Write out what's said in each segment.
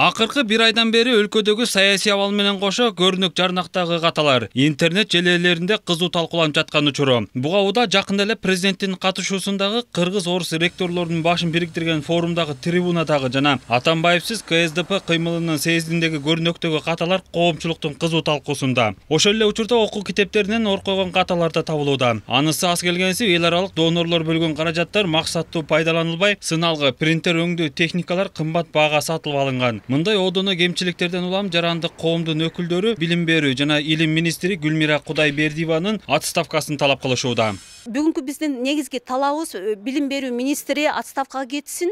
акыркы бир айдан бери өлкөдөгү саясий абал менен кошо көрүнөк жарнактагы каталар интернет желелеринде кызуу талкууланып жаткан учуру. Буга уда жакында эле президенттин катышуусундагы кыргыз орус ректорлорунун башын бириктирген форумдагы трибунадагы жана атамбаевсиз ксдп кыймылынын съездиндеги көрүнөктөгү каталар коомчулуктун кызуу талкуусунда. Ошол эле учурда окуу китептеринен оркойгон каталар да табылууда. Анысы аз келгенси эл аралык донорлор бөлгөн каражаттар максаттуу пайдаланылбай сыналгы принтер өңдөө техникалар кымбат баага сатылып алынган. Мындай одоно кемчиликтерден улам жарандык коомдун өкүлдөрү билим берүү жана илим министри гүлмира кудайбердиеванын отставкасын талап кылышууда. Бүгүнкү биздин негизги талабыбыз э, билим берүү министри отставкага кетсин.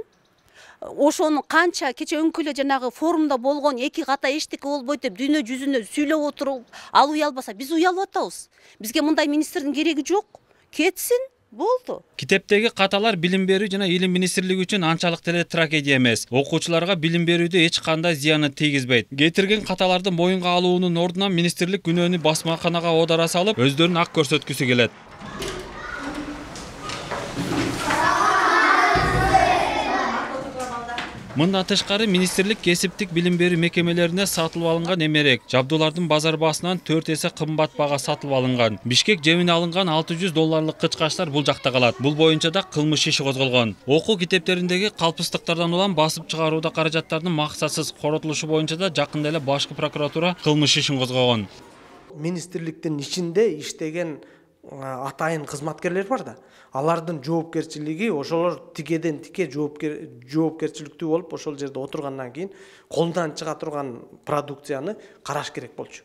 Ошону канча кечээ өңкү эле жанагы форумда болгон эки ката эчтеке болбойт деп дүйнө жүзүнө сүйлөп отуруп ал уялбаса биз уялып атабыз. Бизге мындай министрдин кереги жок. Кетсин. Болду китептеги каталар билим берүү жана илим министрлиги үчүн анчалык деле трагедия эмес окуучуларга билим берүүдө эч кандай зыянын тийгизбейт кетирген каталарды моюнга алуунун ордуна министрлик күнөөнү басмаканага оодара салып өздөрүн ак көрсөткүсү келет мындан тышкары министрлик кесиптик билим берүү мекемелерине сатылып алынган эмерек базар баасынан төрт эсе кымбат баага сатылып алынган бишкек жебине алынган алты жүз долларлык кычкачтар бул бул боюнча да кылмыш иши козголгон окуу китептериндеги калпыстыктардан улам басып чыгарууда каражаттардын максатсыз коротулушу боюнча да жакында эле башкы прокуратура кылмыш ишин козгогон министрликтин ичинде иштеген атайын кызматкерлер бар да. Алардын жоопкерчилиги ошолор тикеден тике жоопкерчиликтүү болуп ошол жерде отургандан кийин колунан чыга турган продукцияны караш керек болчу.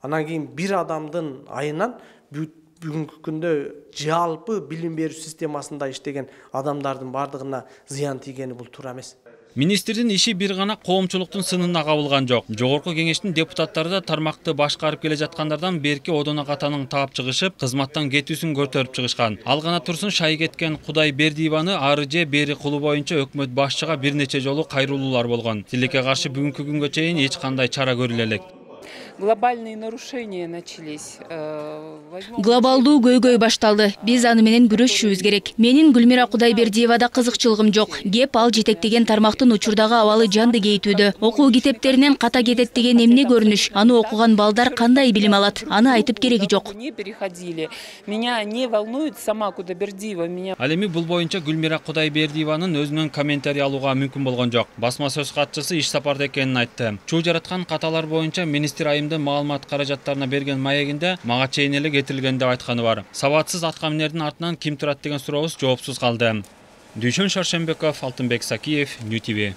Анан кийин бир адамдын айынан бүгүнкү күндө жалпы билим берүү системасында иштеген адамдардын баардыгына зыян тийгени бул туура эмес министрдин иши бир гана коомчулуктун сынына кабылган жок. Жогорку кеңештин депутаттары да тармакты башкарып келе жаткандардан берки одоно катанын таап чыгышып кызматтан кетүүсүн көтөрүп чыгышкан. Ал гана турсун шай кеткен кудайбердиеваны ары же бери кылуу боюнча өкмөт башчыга бир нече жолу кайрылуулар болгон. Тилекке каршы бүгүнкү күнгө чейин эч кандай чара көрүлө элек глобальные нарушения начались э, глобалдуу көйгөй башталды. Биз аны менен күрөшүшүбүз керек. менин гүлмира кудайбердиевада кызыкчылыгым жок кеп ал жетектеген тармактын учурдагы абалы жанды кейтүүдө окуу китептеринен ката кетет деген эмне көрүнүш аны окуган балдар кандай билим алат аны айтып кереги жок не переходили. Меня не волнует сама кудайбердиева меня ал эми бул боюнча гүлмира кудайбердиеванын өзүнөн комментарий алууга мүмкүн болгон жок басма сөз катчысы иш сапарда экенин айтты. Чуу жараткан каталар боюнча министр айым маалымат каражаттарына берген маегинде мага чейин эле кетирилген деп бар. Сабатсыз атка минердин артынан ким турат деген сурообуз жоопсуз калды дүйшөн шаршенбеков алтынбек сакиев нью тв